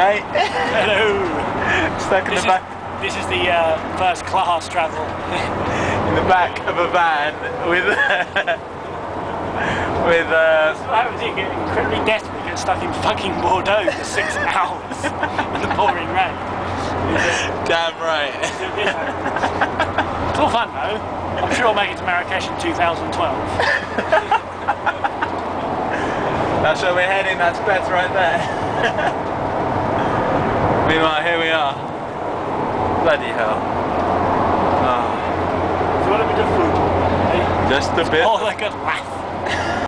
Hello, mate. Hello. Stuck in This the is, back, this is the uh, first class travel. in the back of a van with with uh? You get incredibly desperate, to get stuck in fucking Bordeaux for six hours in the pouring rain. damn right. It's all fun though. I'm sure I'll make it to Marrakesh in 2012. That's where we're heading. That's Beth right there. Bloody hell. Ah. Oh. Do you want a bit of food? Hey? Just a bit. Oh, like a laugh.